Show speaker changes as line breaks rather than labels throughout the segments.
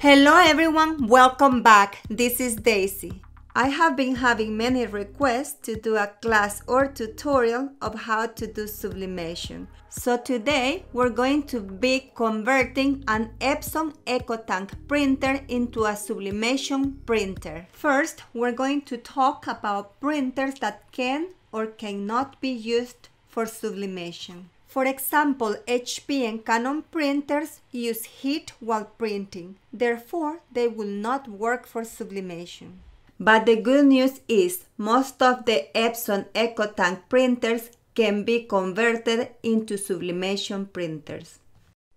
Hello everyone, welcome back. This is Daisy. I have been having many requests to do a class or tutorial of how to do sublimation. So today we're going to be converting an Epson EcoTank printer into a sublimation printer. First, we're going to talk about printers that can or cannot be used for sublimation. For example, HP and Canon printers use heat while printing, therefore they will not work for sublimation. But the good news is most of the Epson EcoTank printers can be converted into sublimation printers.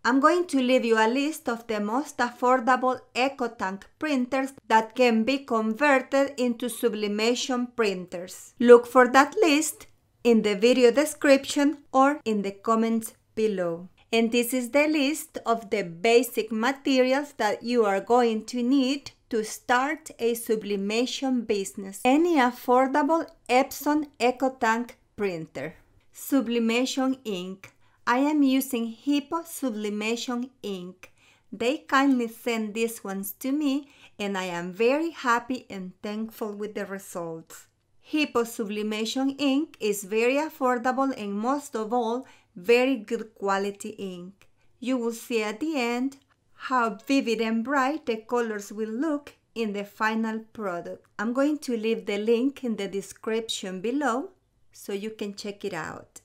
I'm going to leave you a list of the most affordable EcoTank printers that can be converted into sublimation printers. Look for that list in the video description or in the comments below. And this is the list of the basic materials that you are going to need to start a sublimation business. Any affordable Epson EcoTank printer. Sublimation ink. I am using Hiipoo Sublimation ink. They kindly sent these ones to me and I am very happy and thankful with the results. Hiipoo Sublimation ink is very affordable and most of all, very good quality ink. You will see at the end how vivid and bright the colors will look in the final product. I'm going to leave the link in the description below so you can check it out.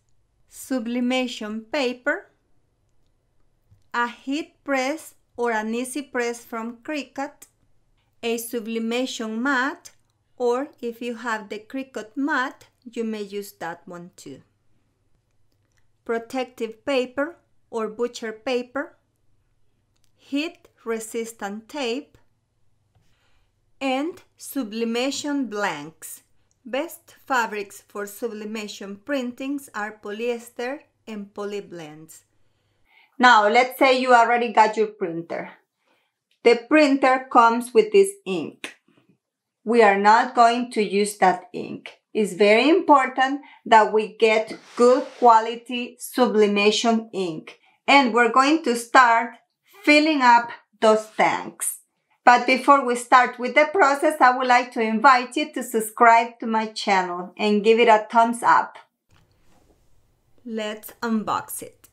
Sublimation paper, a heat press or an easy press from Cricut, a sublimation mat or if you have the Cricut mat, you may use that one too. Protective paper or butcher paper, heat resistant tape, and sublimation blanks. Best fabrics for sublimation printings are polyester and polyblends. Now, let's say you already got your printer. The printer comes with this ink. We are not going to use that ink. It's very important that we get good quality sublimation ink. And we're going to start filling up those tanks. But before we start with the process, I would like to invite you to subscribe to my channel and give it a thumbs up. Let's unbox it.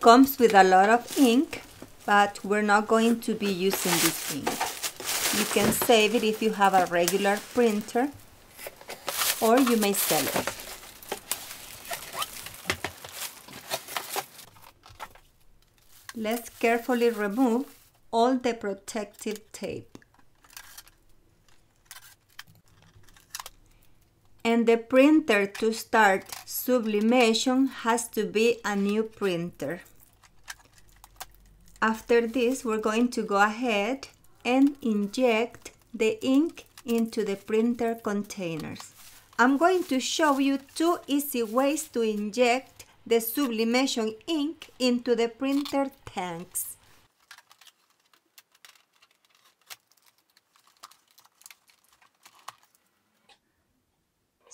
Comes with a lot of ink, but we're not going to be using this ink. You can save it if you have a regular printer, or you may sell it. Let's carefully remove all the protective tape. And the printer to start sublimation has to be a new printer. After this, we're going to go ahead and inject the ink into the printer containers. I'm going to show you two easy ways to inject the sublimation ink into the printer tanks.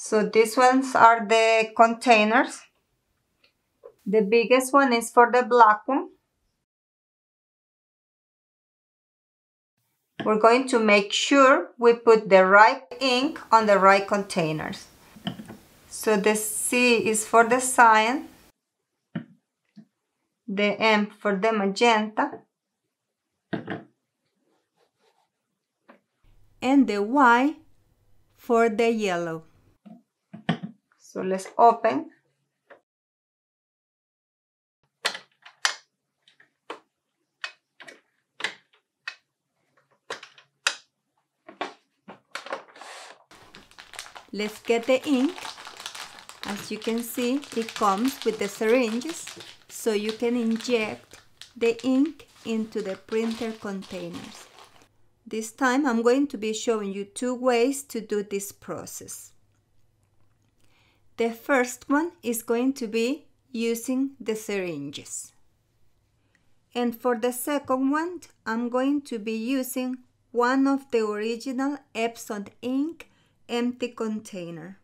So these ones are the containers. The biggest one is for the black one. We're going to make sure we put the right ink on the right containers. So the C is for the cyan, the M for the magenta, and the Y for the yellow. So let's open. Let's get the ink. As you can see, it comes with the syringes, so you can inject the ink into the printer containers. This time I'm going to be showing you two ways to do this process. The first one is going to be using the syringes. And for the second one, I'm going to be using one of the original Epson ink empty container.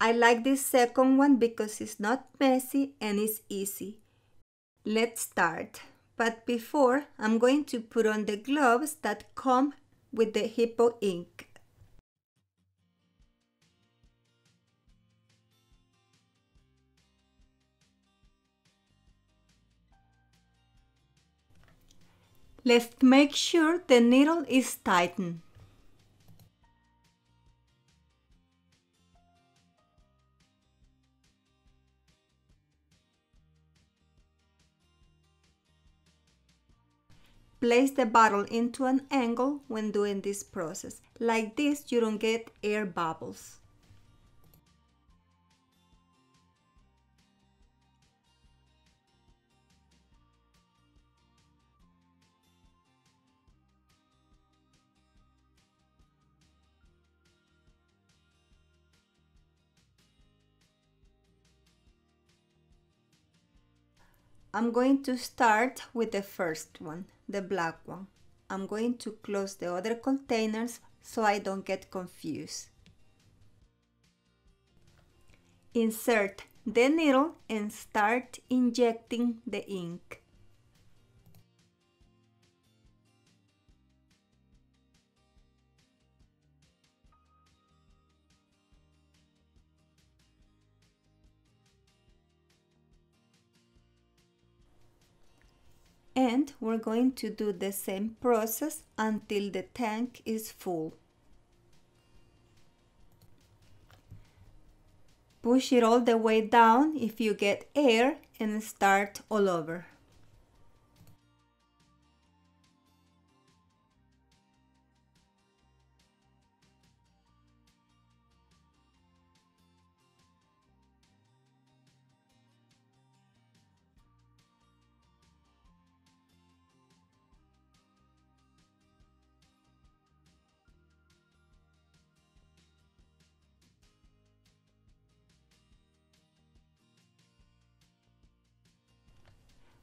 I like this second one because it's not messy and it's easy. Let's start. But before, I'm going to put on the gloves that come with the Hiipoo ink. Let's make sure the needle is tightened. Place the bottle into an angle when doing this process. Like this, you don't get air bubbles. I'm going to start with the first one, the black one. I'm going to close the other containers so I don't get confused. Insert the needle and start injecting the ink. And we're going to do the same process until the tank is full. Push it all the way down if you get air and start all over.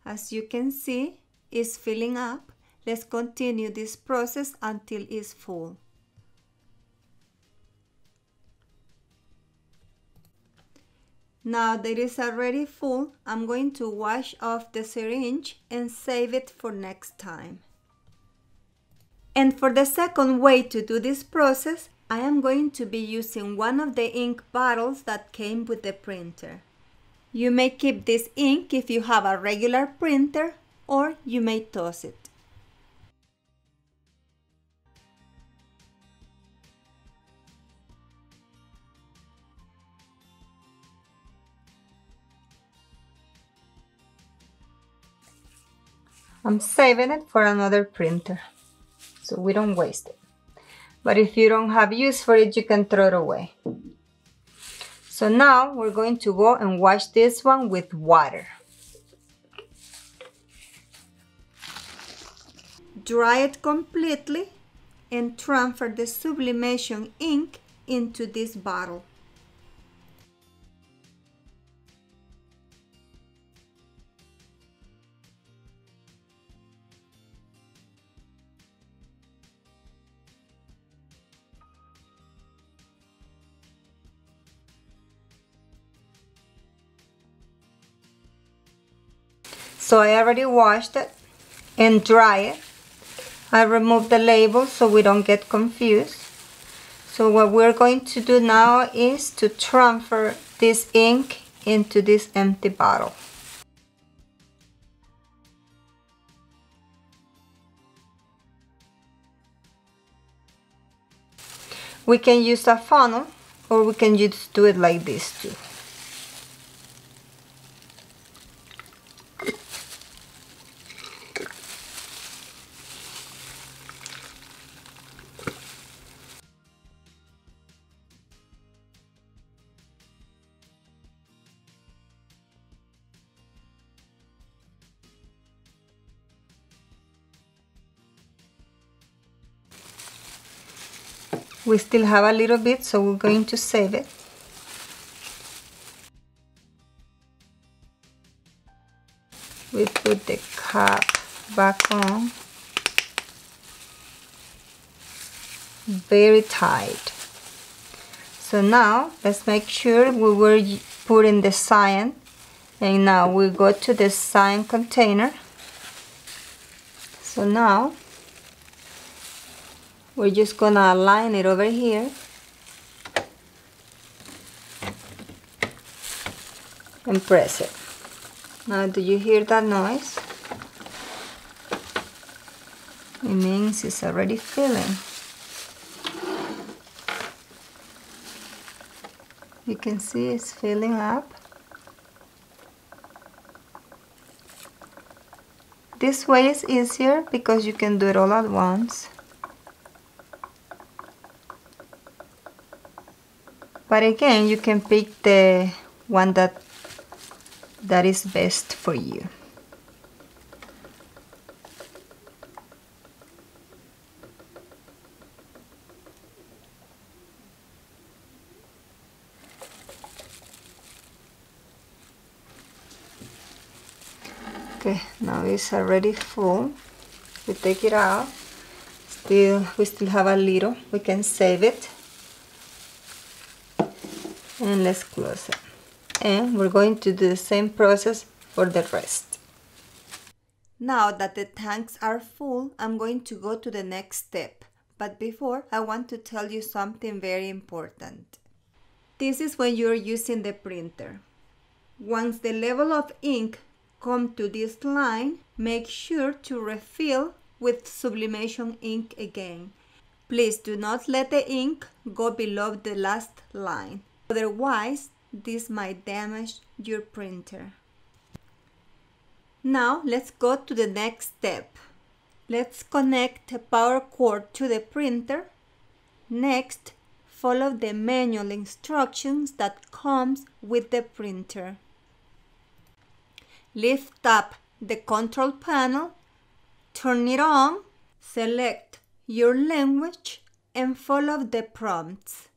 As you can see, is filling up. Let's continue this process until it's full. Now that it's already full, I'm going to wash off the syringe and save it for next time. And for the second way to do this process, I am going to be using one of the ink bottles that came with the printer. You may keep this ink if you have a regular printer or you may toss it. I'm saving it for another printer so we don't waste it. But if you don't have use for it, you can throw it away. So now we're going to go and wash this one with water. Dry it completely and transfer the sublimation ink into this bottle. So I already washed it and dry it. I removed the label so we don't get confused. So what we're going to do now is to transfer this ink into this empty bottle. We can use a funnel or we can just do it like this too. We still have a little bit so we're going to save it. We put the cap back on. Very tight. So now let's make sure we were putting the cyan. And now we go to the cyan container. So now we're just gonna align it over here. And press it. Now do you hear that noise? It means it's already filling. You can see it's filling up. This way is easier because you can do it all at once but again you can pick the one that that is best for you. Okay now it's already full. We take it out. Still we still have a little. We can save it and let's close it and we're going to do the same process for the rest. Now that the tanks are full I'm going to go to the next step. But before I want to tell you something very important. This is when you're using the printer. Once the level of ink come to this line make sure to refill with sublimation ink again. Please do not let the ink go below the last line Otherwise, this might damage your printer. Now let's go to the next step. Let's connect a power cord to the printer. Next, follow the manual instructions that comes with the printer. Lift up the control panel, turn it on, select your language and follow the prompts.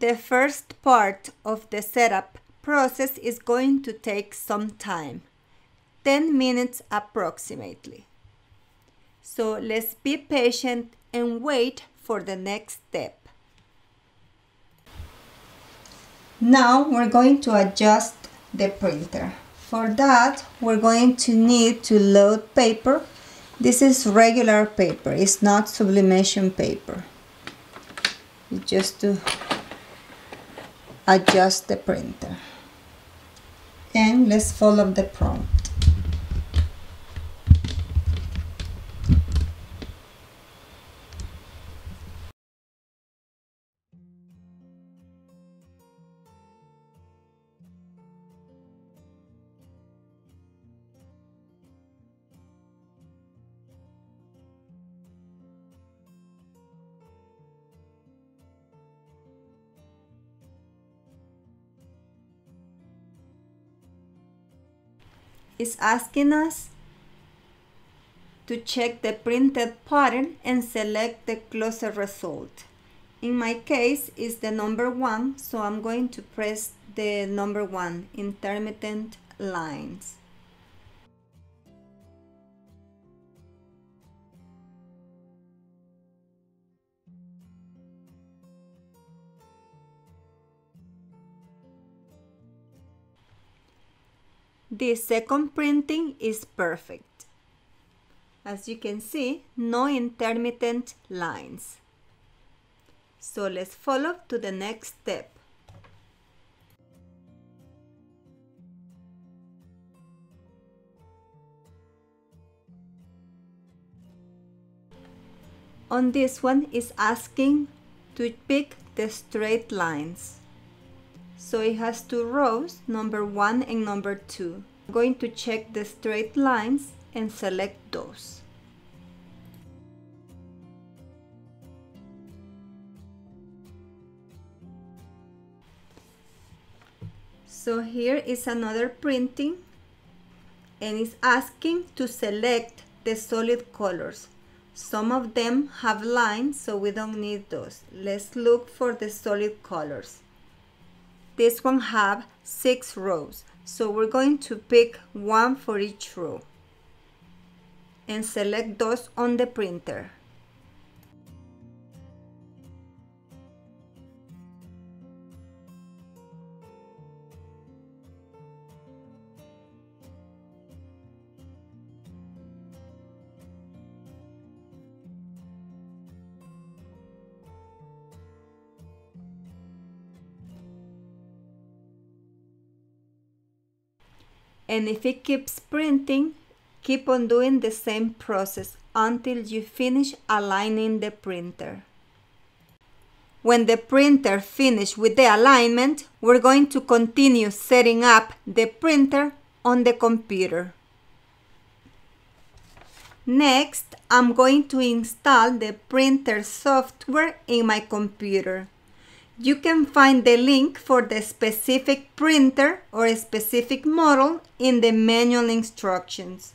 The first part of the setup process is going to take some time, 10 minutes approximately. So let's be patient and wait for the next step. Now we're going to adjust the printer. For that, we're going to need to load paper. This is regular paper, it's not sublimation paper. just to adjust the printer. And let's follow the prompt is asking us to check the printed pattern and select the closer result. In my case, is the number one, so I'm going to press the number one, intermittent lines. The second printing is perfect. As you can see, no intermittent lines. So let's follow to the next step. On this one is asking to pick the straight lines. So it has two rows, number one and number two. I'm going to check the straight lines and select those. So here is another printing and it's asking to select the solid colors. Some of them have lines, so we don't need those. Let's look for the solid colors. This one have six rows, so we're going to pick one for each row and select those on the printer. And if it keeps printing keep on doing the same process until you finish aligning the printer. When the printer finish with the alignment, we're going to continue setting up the printer on the computer. Next, I'm going to install the printer software in my computer. You can find the link for the specific printer or a specific model in the manual instructions.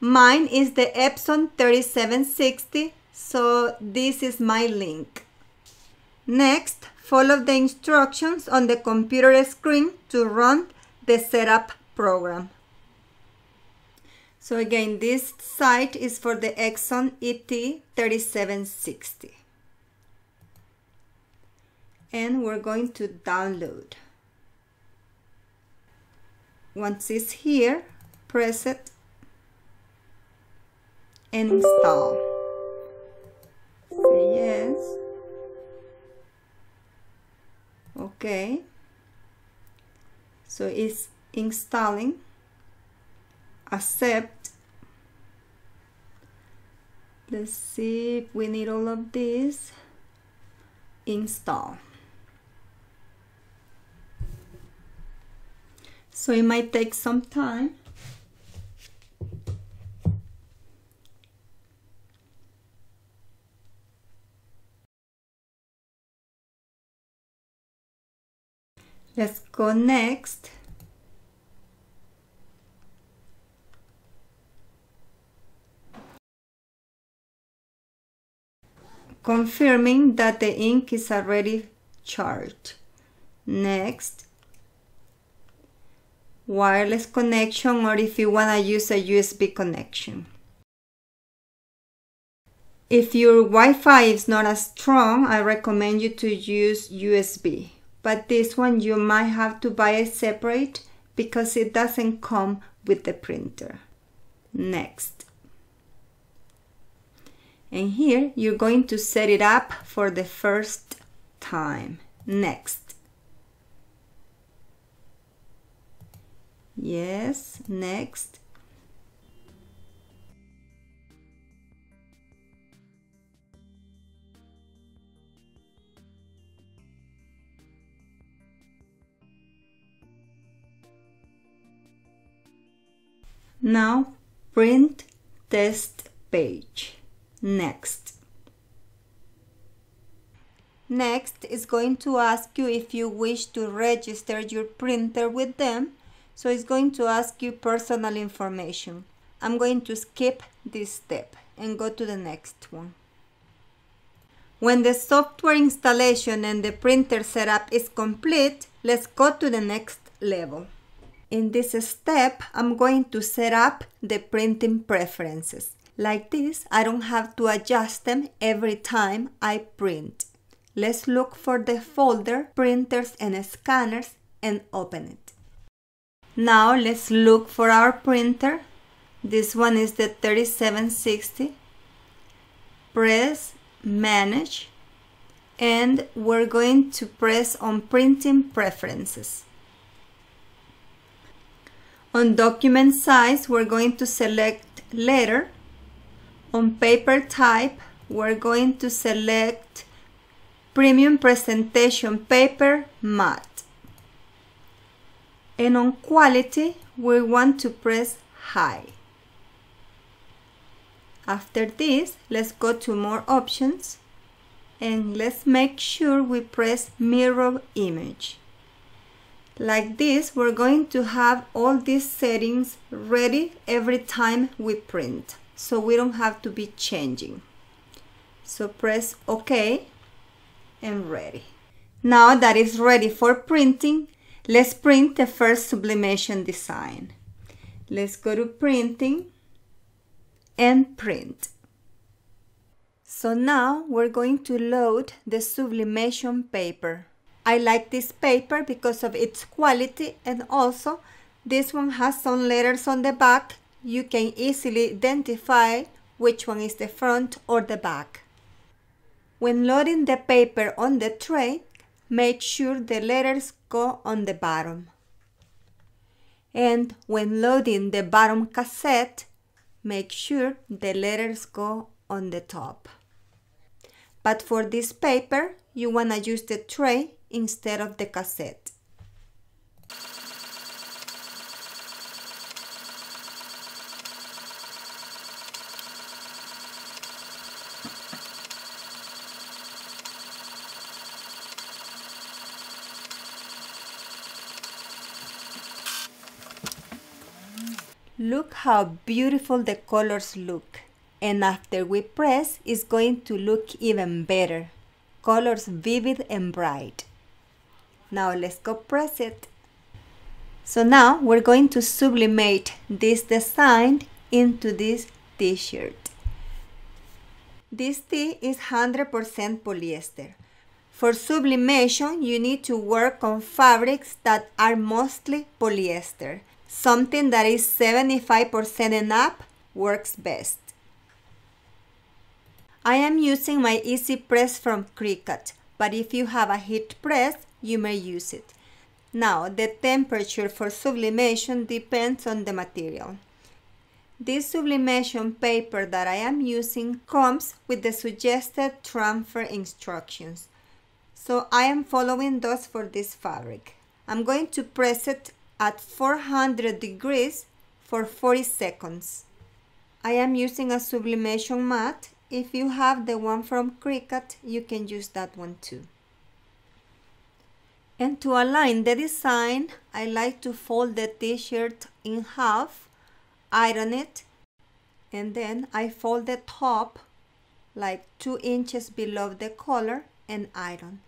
Mine is the Epson 3760, so this is my link. Next, follow the instructions on the computer screen to run the setup program. So again, this site is for the Epson ET3760 and we're going to download. Once it's here, press it and install. Say yes. Okay. So it's installing. Accept. Let's see if we need all of this. Install. So it might take some time. Let's go next. Confirming that the ink is already charged. Next, wireless connection or if you want to use a USB connection. If your Wi-Fi is not as strong, I recommend you to use USB. But this one you might have to buy it separate because it doesn't come with the printer. Next. And here you're going to set it up for the first time. Next. Yes, next. Now print test page. Next. Next is going to ask you if you wish to register your printer with them so it's going to ask you personal information. I'm going to skip this step and go to the next one. When the software installation and the printer setup is complete, let's go to the next level. In this step, I'm going to set up the printing preferences. Like this, I don't have to adjust them every time I print. Let's look for the folder Printers and Scanners and open it. Now let's look for our printer. This one is the 3760. Press manage and we're going to press on printing preferences. On document size, we're going to select letter. On paper type, we're going to select premium presentation paper matte and on quality we want to press high. After this, let's go to more options and let's make sure we press mirror image. Like this, we're going to have all these settings ready every time we print, so we don't have to be changing. So press OK and ready. Now that is ready for printing, let's print the first sublimation design. Let's go to printing and print. So now we're going to load the sublimation paper. I like this paper because of its quality and also this one has some letters on the back. You can easily identify which one is the front or the back. When loading the paper on the tray, make sure the letters go on the bottom. And when loading the bottom cassette, make sure the letters go on the top. But for this paper, you want to use the tray instead of the cassette. Look how beautiful the colors look. And after we press, it's going to look even better. Colors vivid and bright. Now let's go press it. So now we're going to sublimate this design into this t-shirt. This tee is 100% polyester. For sublimation, you need to work on fabrics that are mostly polyester. Something that is 75% and up works best. I am using my Easy Press from Cricut, but if you have a heat press, you may use it. Now, the temperature for sublimation depends on the material. This sublimation paper that I am using comes with the suggested transfer instructions. So I am following those for this fabric. I'm going to press it at 400 degrees for 40 seconds. I am using a sublimation mat. If you have the one from Cricut, you can use that one too. And to align the design, I like to fold the t-shirt in half, iron it, and then I fold the top like 2 inches below the collar and iron.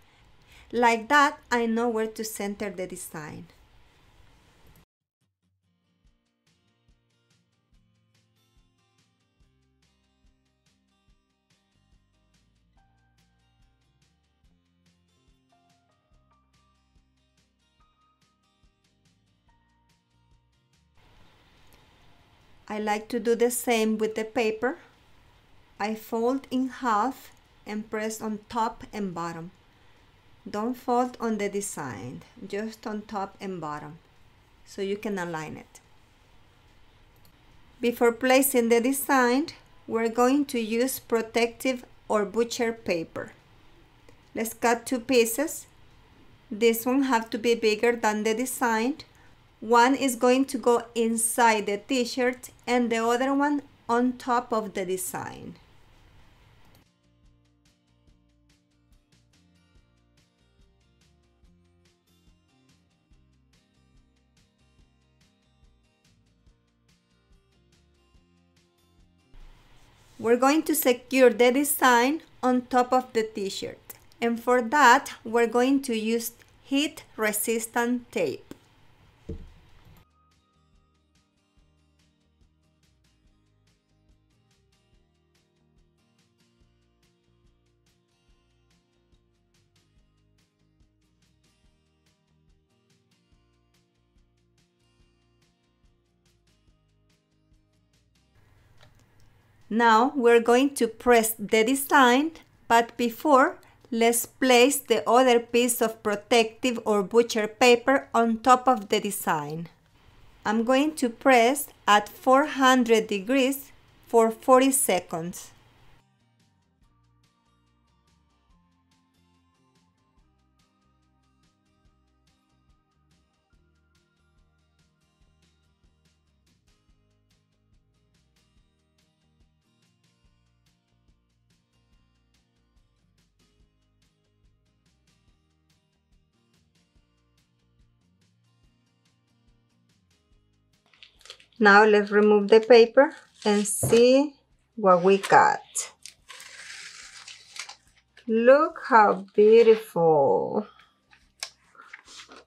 Like that, I know where to center the design. I like to do the same with the paper. I fold in half and press on top and bottom. Don't fold on the design, just on top and bottom, so you can align it. Before placing the design, we're going to use protective or butcher paper. Let's cut two pieces. This one have to be bigger than the design one is going to go inside the t-shirt and the other one on top of the design. We're going to secure the design on top of the t-shirt. And for that, we're going to use heat resistant tape. Now we're going to press the design, but before, let's place the other piece of protective or butcher paper on top of the design. I'm going to press at 400 degrees for 40 seconds. Now let's remove the paper and see what we got. Look how beautiful.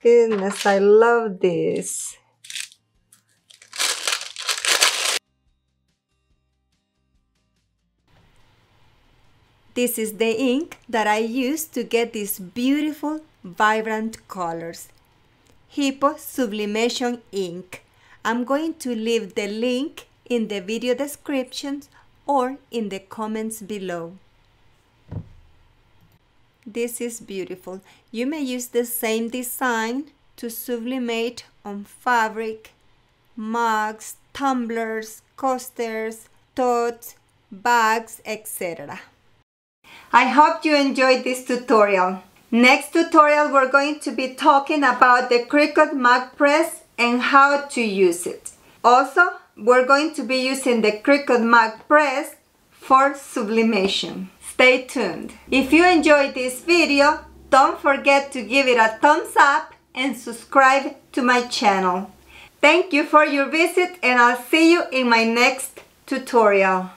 Goodness, I love this. This is the ink that I use to get these beautiful, vibrant colors. Hiipoo Sublimation Ink. I'm going to leave the link in the video description or in the comments below. This is beautiful. You may use the same design to sublimate on fabric, mugs, tumblers, coasters, totes, bags, etc. I hope you enjoyed this tutorial. Next tutorial we're going to be talking about the Cricut mug press and how to use it. Also, we're going to be using the Cricut mug press for sublimation. Stay tuned. If you enjoyed this video, don't forget to give it a thumbs up and subscribe to my channel. Thank you for your visit and I'll see you in my next tutorial.